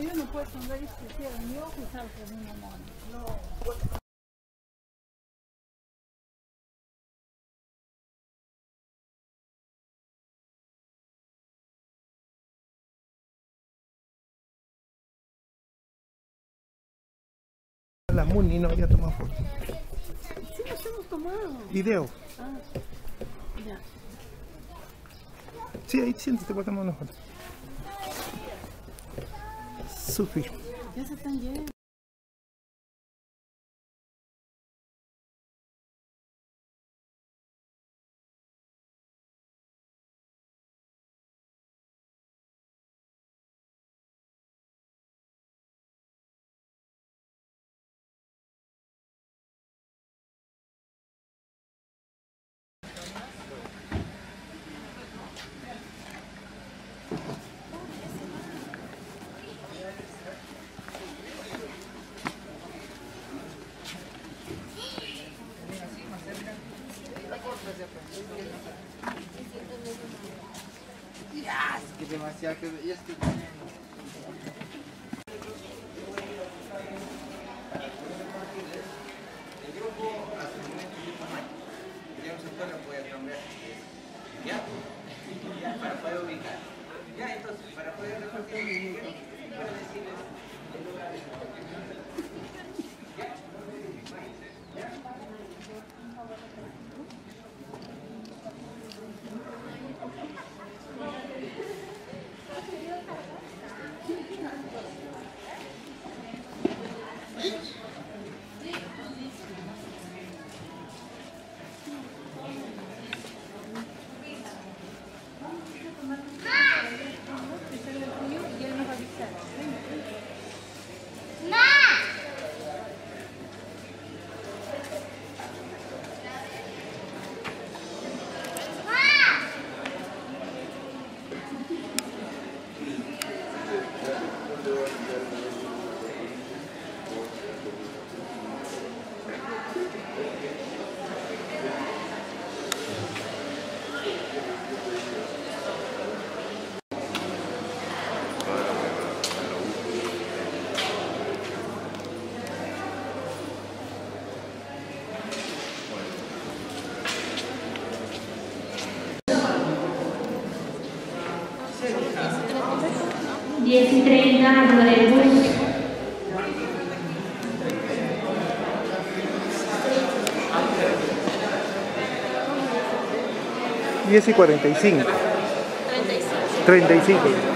Yo no puedo andar discutiendo, ni ojo y salgo con una mano. No. La Muni no había tomado foto. Sí, nos hemos tomado. Video. Ah, ya. Sí, ahí siéntate, tomar una foto. Sufi. Ya se están yendo. Que demasiado que y es que el grupo hasta el momento ya un sector lo puede cambiar ya para poder ubicar ya entonces para poder repartir para decirles el lugar de Diez y treinta, nueve bus. Diez y 45. 35. está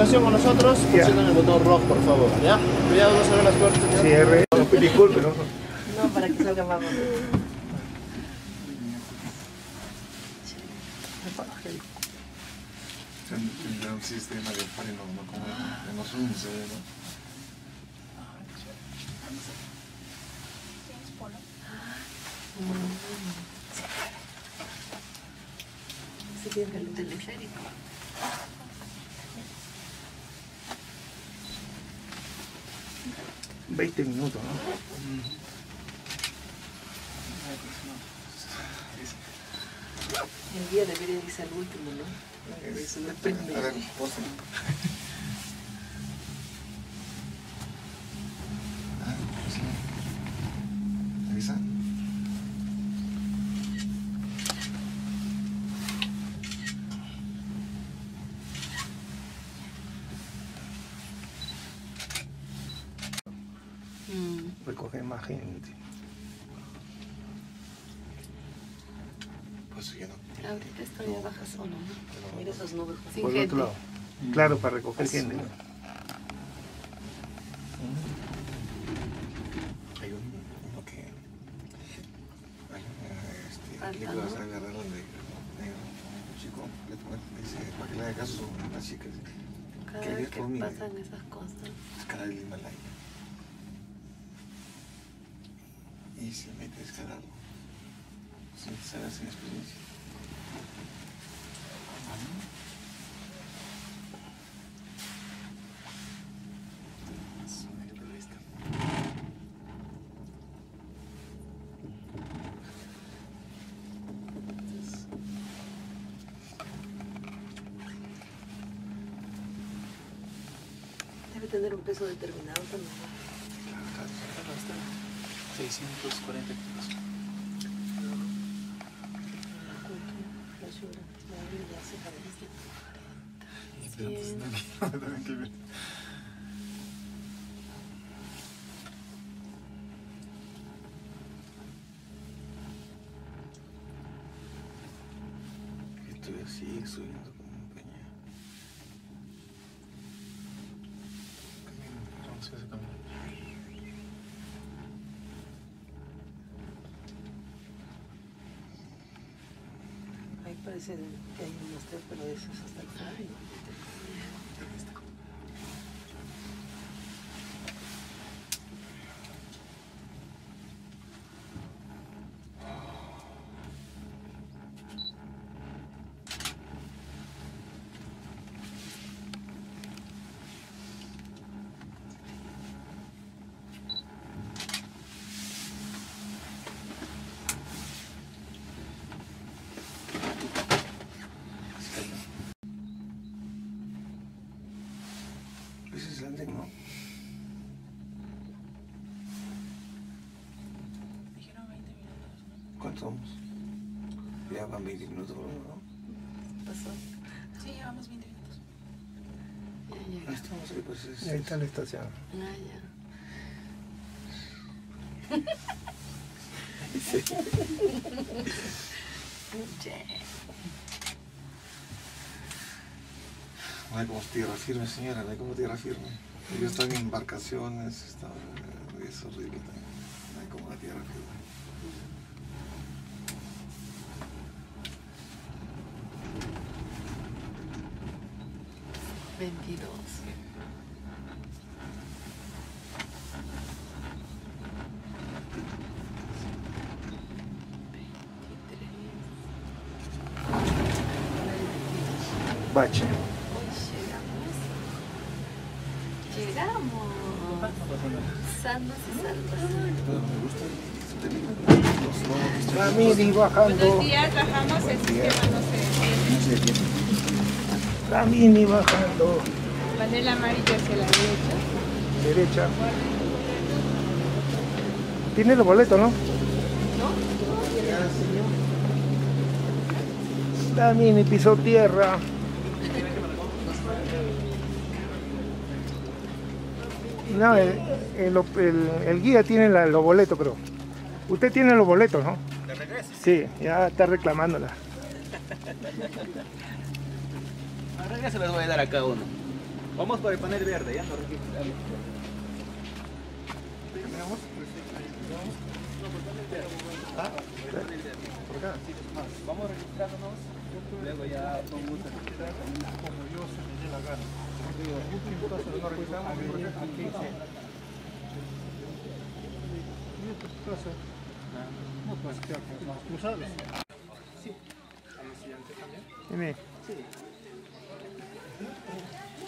Comunicación con nosotros, presionen el botón rojo, por favor. ¿Ya? Cuidado, no se las puertas. cierre. Disculpe, ¿no? No, para que salga más bonito. Tendrá un sistema de freno, no como en los Zoom se ve, ¿no? Se tiene el teleférico. Veinte minutos, ¿no? El día debería irse al último, ¿no? Es una A pena. ver, posen. Ah, sí. ¿Avisa? Recoger más gente. Pues ya no. Ahorita está ya baja zona, ¿no? Mira esas nubes. Sin Por el gente. otro lado. Claro, para recoger gente. ¿no? Hay un, uno que. Hay una, este, Falta, que vas a ¿no? agarrar donde. hay un chico, le le dice, para que le haga caso a las chicas. Cada que vez ayer que conmigo. pasan esas cosas. escalar el Himalaya. Y se mete a escalarlo. Sin saber, sin experiencia. Es una periodista. Debe tener un peso determinado también. Claro, claro. 640 kilos. No no que ver. Estoy así, subiendo como un peña. Vamos a hacer también. Ahí que hay unos tres, pero de esos hasta el final. ¿no? Ese es el andén, ¿no? Dijeron 20 minutos, ¿no? ¿Cuántos vamos? Ya van 20 minutos, ¿no? Pasó. Sí, llevamos 20 minutos. Ya Ahí llega. estamos, ahí pues es. Ahí está la estación. Ah, ya. No hay como tierra firme, señora, no hay como tierra firme. Ellos están en embarcaciones, está, es horrible también. No hay como la tierra firme. Veintidós. Bache. Llegamos. Sanos y salvos. Pero me gusta el los lobos. Ramini bajando. Buenos días, bajamos, el sistema no se Ramini bajando. Panela amarilla hacia la derecha. Derecha. Tiene los boletos, ¿no? Ramini pisó tierra. No, el, el- el- el guía tiene la- los boletos, pero Usted tiene los boletos, ¿no? ¿De regreso? Sí, ya está reclamándola. A regreso les voy a dar a cada uno. Vamos por el panel verde, ya no registramos. Vamos registrándonos, luego ya con gusto. Como yo se me dé la gana. Entonces no puede quedar con Tiene.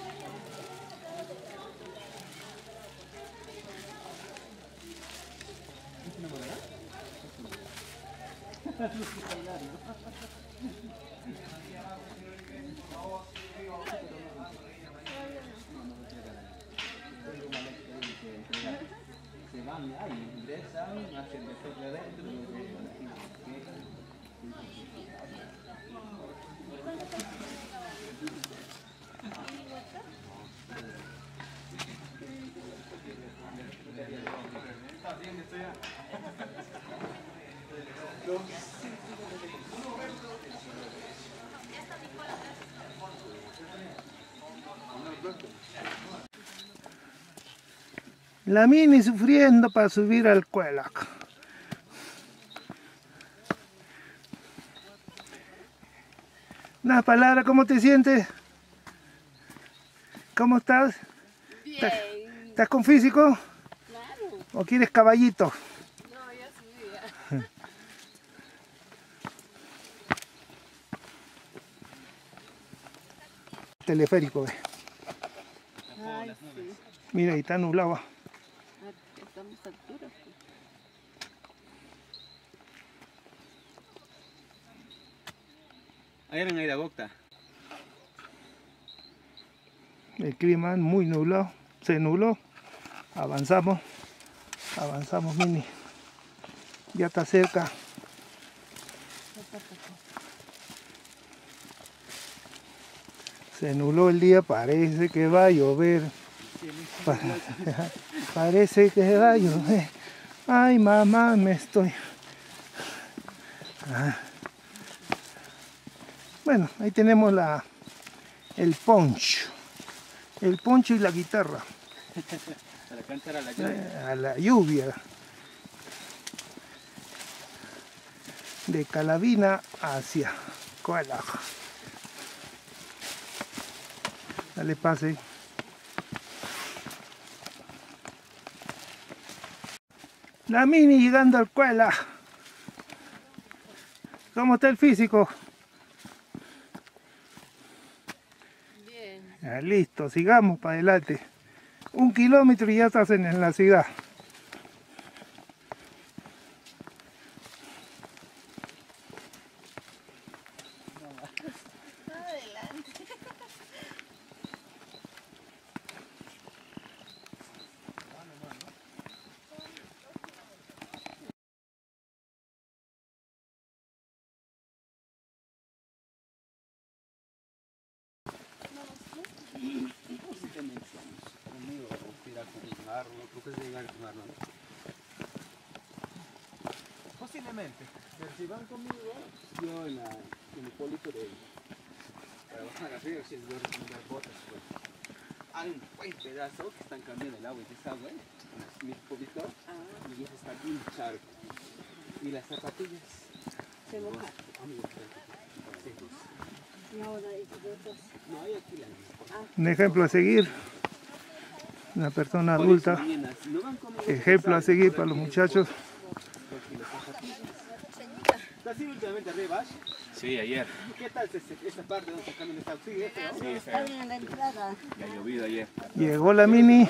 Se van ahí, ingresan, hacen de adentro La mini sufriendo para subir al Cuelac. Una palabra, ¿cómo te sientes? ¿Cómo estás? Bien, ¿Estás con físico? claro. ¿O quieres caballito? No, ya subía. Teleférico, ve. Ay, sí. Mira, ahí está nublado. Estamos a altura. Ayer en Airagocta. El clima muy nublado. Se nubló. Avanzamos. Avanzamos, mini. Ya está cerca. Se nubló el día, parece que va a llover. Pa- parece que va a llover. Ay, mamá, me estoy. Ah. Bueno, ahí tenemos la, el poncho. El poncho y la guitarra. Para cantar a la lluvia. Eh, a la lluvia. De Calavina hacia Coalaja. Dale pase. La mini llegando al Cuela. ¿Cómo está el físico? Bien. Ya, listo, sigamos para adelante. Un kilómetro y ya estás en, en la ciudad. Posiblemente. Pero si van conmigo, yo en, la, en el polito de para bajar arriba, si les voy a recomendar botas. Pues. Hay un buen pedazo que están cambiando el agua y desagüe, en mis politos, y eso está bien charco. Y las zapatillas. Se moja. Amigos, sí. Y ahora hay otros. No hay aquí la Un ejemplo a seguir. Una persona adulta. Ejemplo a seguir para los muchachos. Sí, ayer. ¿Qué tal esta parte donde está cambiando esta Sí, Está bien en la entrada. Ya llovido ayer. Llegó la mini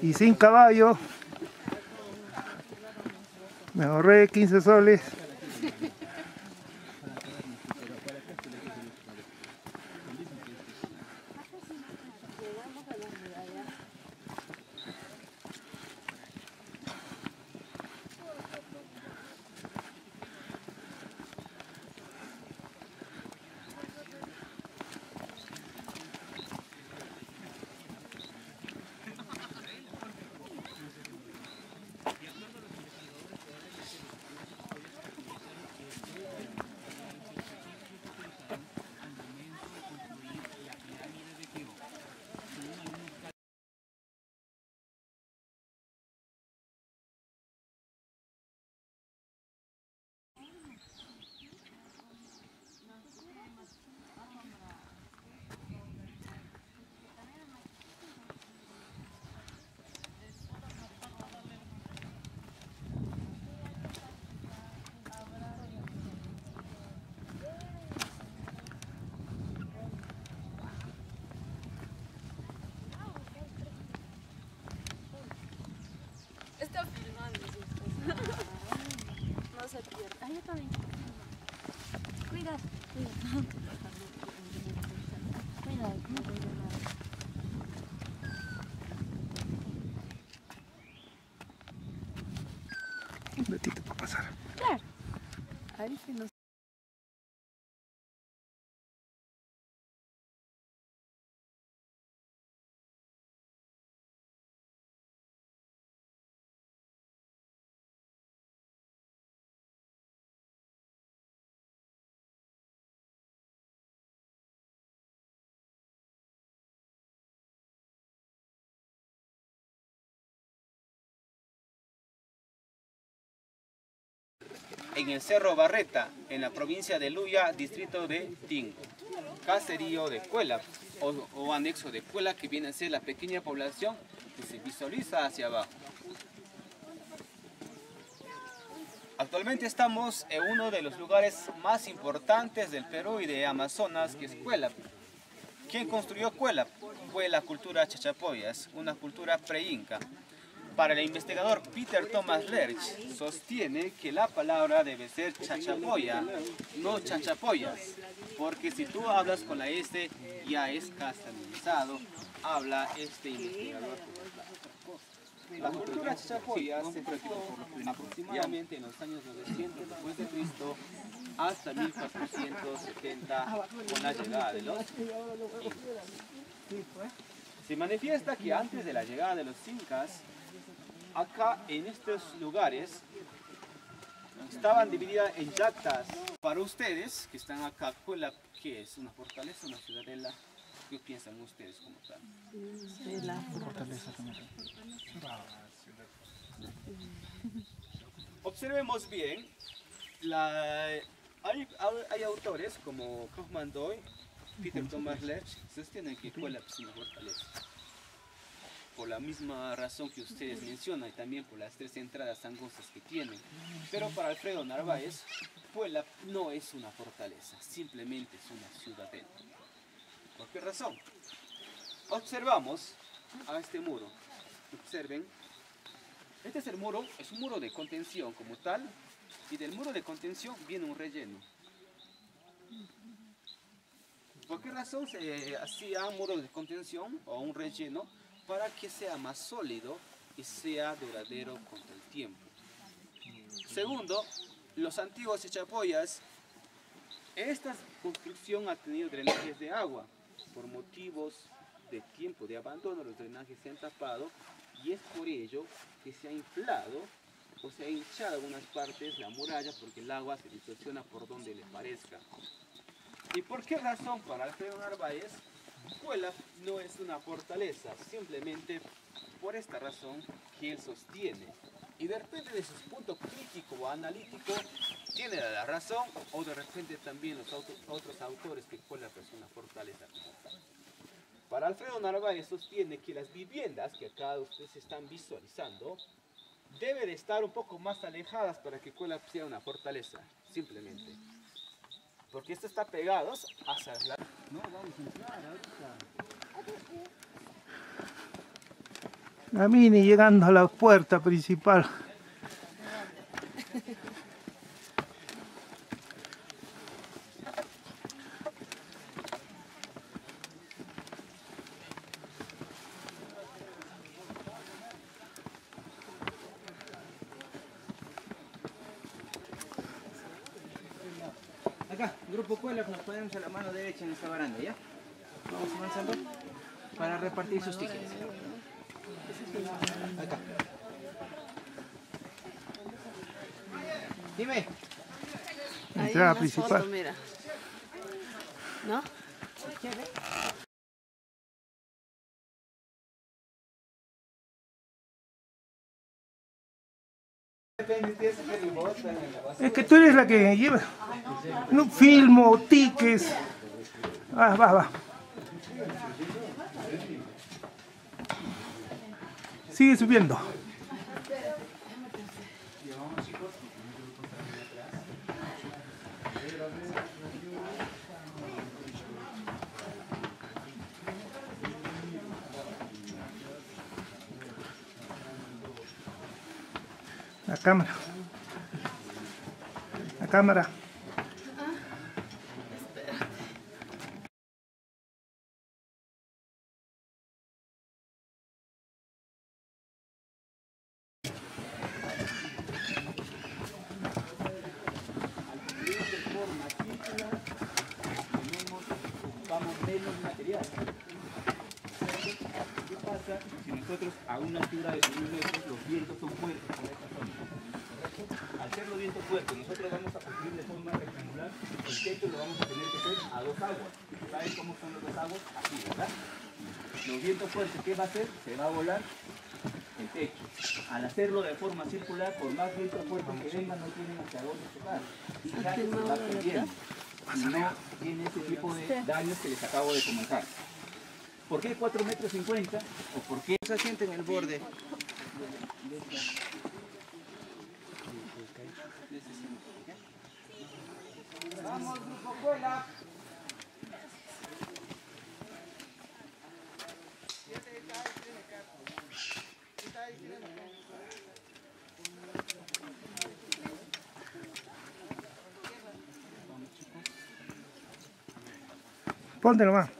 y sin caballo. Me ahorré 15 soles. Está bien. Cuidado, a. Un ratito para pasar. Claro. Ahí sí no en el Cerro Barreta, en la provincia de Luya, distrito de Tingo. Caserío de Cuela, o, o anexo de Cuela, que viene a ser la pequeña población que se visualiza hacia abajo. Actualmente estamos en uno de los lugares más importantes del Perú y de Amazonas, que es Cuela. ¿Quién construyó Cuela? Fue la cultura chachapoyas, una cultura pre-inca. Para el investigador Peter Thomas Lerch, sostiene que la palabra debe ser chachapoya, no chachapoyas, porque si tú hablas con la S ya es castellanizado, habla este investigador. La cultura chachapoya se practicó aproximadamente en los años 900 después de Cristo hasta 1470 con la llegada de los incas. Se manifiesta que antes de la llegada de los incas, acá en estos lugares estaban divididas en yactas. Para ustedes que están acá, ¿cuál la- ¿qué es? ¿Una fortaleza, una ciudadela? ¿Qué piensan ustedes como tal? de la Observemos bien, la- hay, hay autores como Kaufman Doy, Peter Thomas Lerch, sostienen que Cuela es una fortaleza. Por la misma razón que ustedes mencionan y también por las tres entradas angostas que tienen. Pero para Alfredo Narváez, Puebla no es una fortaleza, simplemente es una ciudadela. ¿Por qué razón? Observamos a este muro. Observen este es el muro, es un muro de contención como tal, y del muro de contención viene un relleno. ¿Por qué razón se hacía un muro de contención o un relleno? Para que sea más sólido y sea duradero contra el tiempo. Segundo, los antiguos echapoyas, esta construcción ha tenido drenajes de agua. Por motivos de tiempo de abandono, los drenajes se han tapado y es por ello que se ha inflado o se ha hinchado algunas partes la muralla porque el agua se distorsiona por donde le parezca. ¿Y por qué razón para Alfredo Narváez? Cuela no es una fortaleza, simplemente por esta razón que él sostiene. Y de repente de su punto crítico o analítico tiene la razón o de repente también los otros autores que una fortaleza. Para Alfredo Narváez sostiene que las viviendas que acá ustedes están visualizando deben de estar un poco más alejadas para que Cuela sea una fortaleza, simplemente. Porque esto está pegados hacia la... No, vamos a entrar ahorita. La mini llegando a la puerta principal. Acá, grupo Cuela, nos ponemos a la mano derecha en esta baranda, ¿ya? Vamos avanzando para repartir sus tickets. Acá. Dime. Ahí Entrada principal. foto, mira. ¿No? Es que tú eres la que lleva. No filmo, tickets. Va, va, va. Sigue subiendo. La cámara. La cámara. ocupamos menos material. ¿Qué pasa si nosotros a una altura de 1.000 metros los vientos son fuertes por esta zona? ¿correcto? Al ser los vientos fuertes, nosotros vamos a construir de forma rectangular, el techo lo vamos a tener que hacer a dos aguas. ¿Saben cómo son los dos aguas? Así, ¿verdad? Los vientos fuertes, ¿qué va a hacer? Se va a volar el techo. Al hacerlo de forma circular, por más vientos fuertes que vengan, no tienen hacia dónde chocar. Y ya se va perdiendo. Y no tiene ese tipo de daños que les acabo de comentar. ¿Por qué 4 metros 50? ¿O por qué Se asienta en el borde. Vamos, grupo Ponte nomás.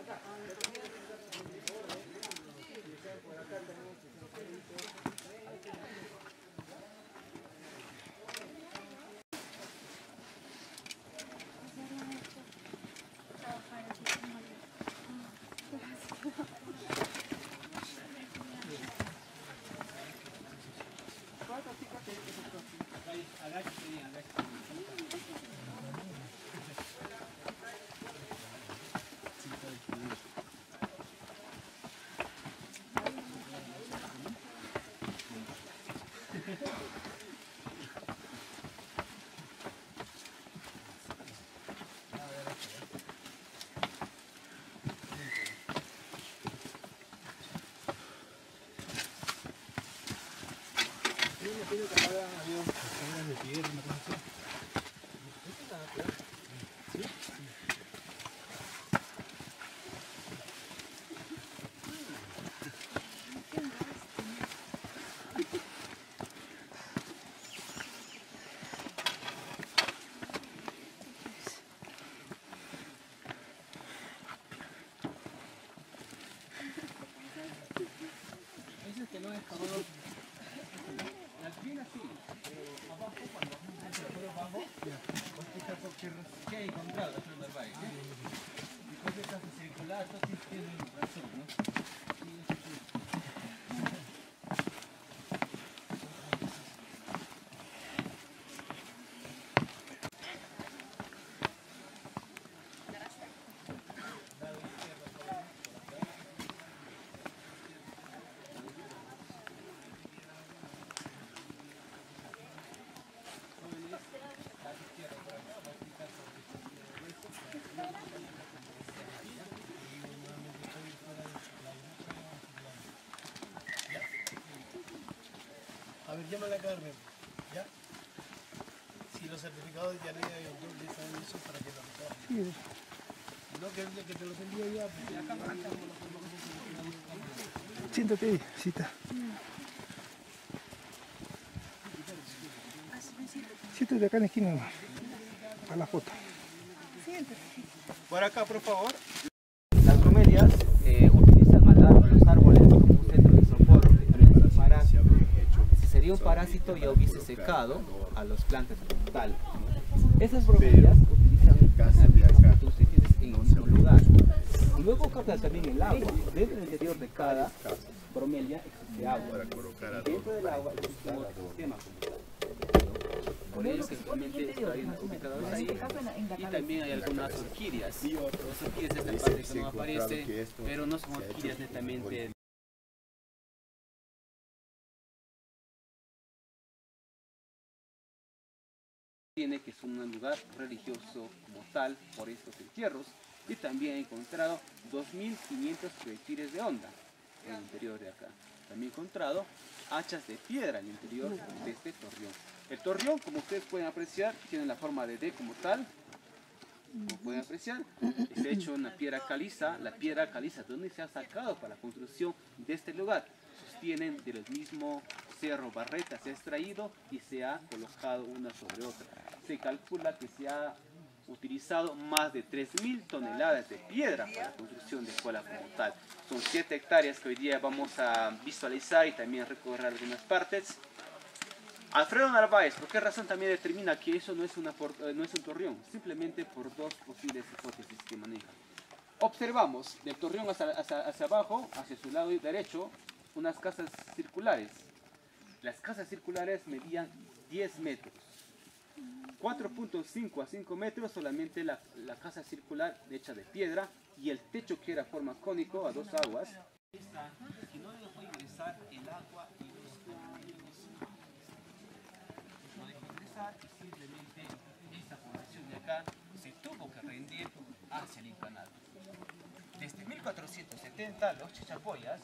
¿Qué A ver, llámale a Carmen. ¿Ya? Si los certificados ya no hay autor ya están listos para que lo recojan. No, que, que te los envío ya. Porque acá Siéntate ahí, cita. Siéntate acá en la esquina. Para la foto. Por acá, por favor. Las bromelias eh, utilizan al árbol, los árboles como un centro de socorro. Para, si sería un parásito ya hubiese secado a las plantas como tal. Esas bromelias utilizan tú tienes en un mismo lugar. Y luego captan también el agua. Dentro del interior de cada bromelia existe agua. Y dentro del agua existe otro sistema como tal. Por ello que actualmente están ubicadas ahí. Y también hay algunas orquídeas. Las orquídeas esta parte que no aparece, pero no son orquídeas netamente tiene que es un lugar religioso como tal por estos entierros y también he encontrado 2.500 proyectiles de onda en el interior de acá. También he encontrado hachas de piedra en el interior de este torreón. El torreón, como ustedes pueden apreciar, tiene la forma de D como tal, como pueden apreciar, es hecho en una piedra caliza, la piedra caliza, ¿de dónde se ha sacado para la construcción de este lugar? Sostienen del mismo cerro Barreta, se ha extraído y se ha colocado una sobre otra. Se calcula que se ha utilizado más de 3.000 toneladas de piedra para la construcción de escuela como tal. Son 7 hectáreas que hoy día vamos a visualizar y también recorrer algunas partes. Alfredo Narváez, ¿por qué razón también determina que eso no es, una, eh, no es un torreón? Simplemente por dos posibles hipótesis que maneja. Observamos del torreón hacia, hacia- hacia abajo, hacia su lado derecho, unas casas circulares. Las casas circulares medían 10 metros. 4.5 a 5 metros solamente la, la casa circular hecha de piedra y el techo que era forma cónico a dos aguas. Que no dejó ingresar el agua y los no dejó ingresar y simplemente esta población de acá se tuvo que rendir hacia el canal. Desde 1470 los chichapoyas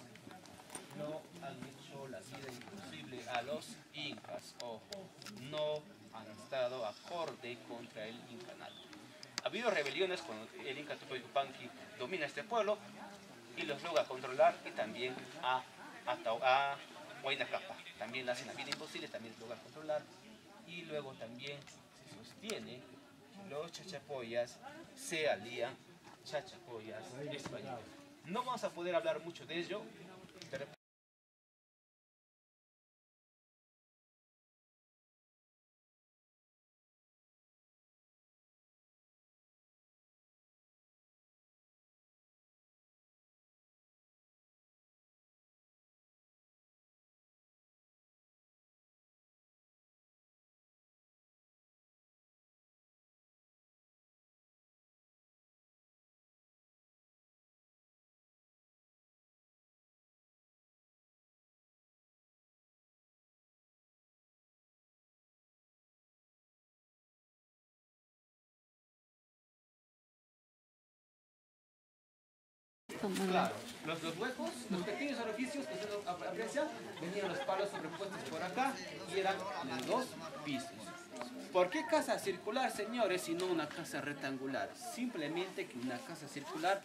no han hecho la vida imposible a los incas, ojo, no han estado acorde contra el incanal. Ha habido rebeliones cuando el inca Tupac Yupanqui domina este pueblo y los logra controlar y también a, a, a Huayna Capa. También hacen la vida imposible, también logra controlar y luego también se sostiene los chachapoyas se alían chachapoyas españoles. No vamos a poder hablar mucho de ello, Claro, los, los huecos, los pequeños orificios que ap- aprecian, venían los palos sobrepuestos por acá y eran de dos pisos. ¿Por qué casa circular, señores, y no una casa rectangular? Simplemente que una casa circular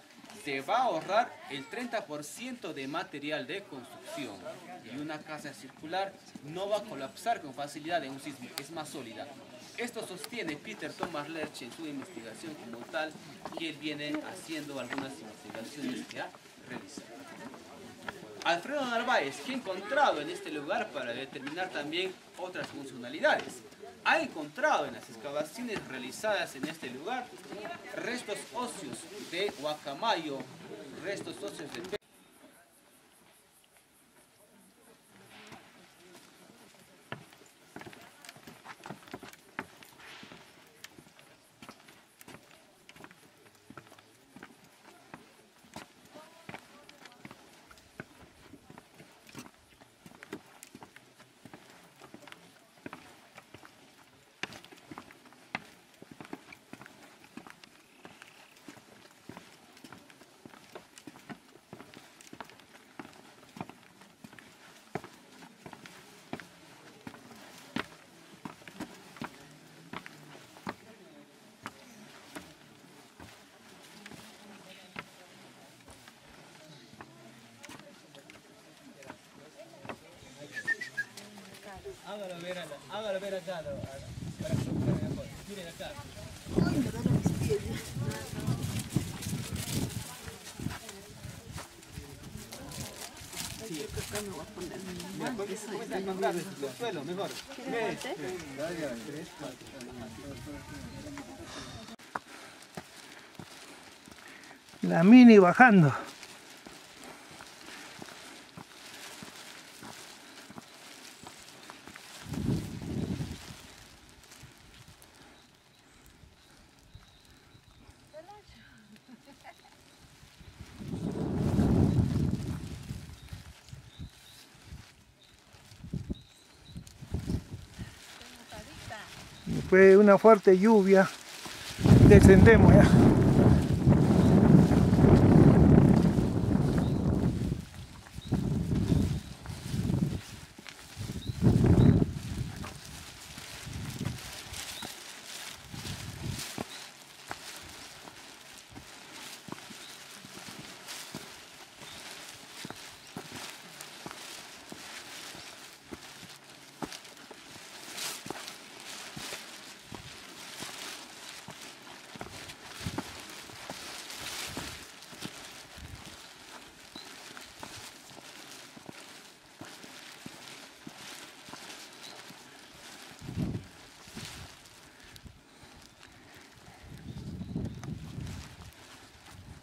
te va a ahorrar el 30% de material de construcción. Y una casa circular no va a colapsar con facilidad en un sismo, es más sólida. Esto sostiene Peter Thomas Lerch en su investigación como tal, que él viene haciendo algunas investigaciones que ha realizado. Alfredo Narváez, que ha encontrado en este lugar para determinar también otras funcionalidades. Ha encontrado en las excavaciones realizadas en este lugar restos óseos de guacamayo, restos óseos de Hágalo ver, hágalo ver acá, para que lo mejor. Miren acá. Comienza a encontrar los suelos mejor. Ve. La mini bajando. De una fuerte lluvia, descendemos ya.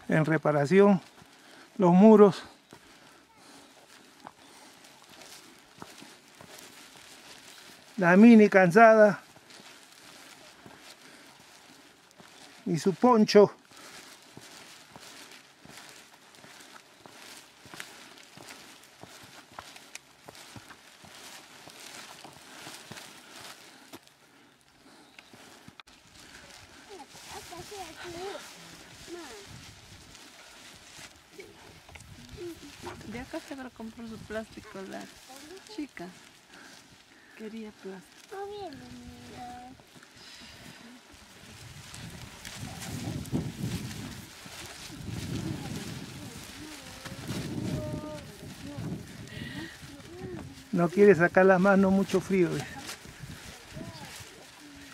En reparación, los muros. La mini cansada. Y su poncho. Se habrá comprado su plástico la chica. Quería plástico. No quiere sacar la mano, mucho frío.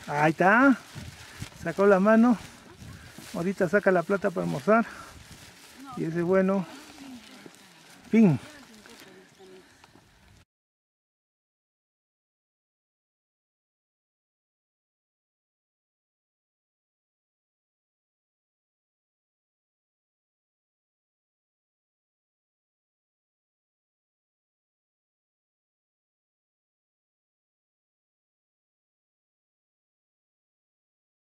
Ahí está. Sacó la mano. Ahorita saca la plata para almorzar. Y ese bueno. ping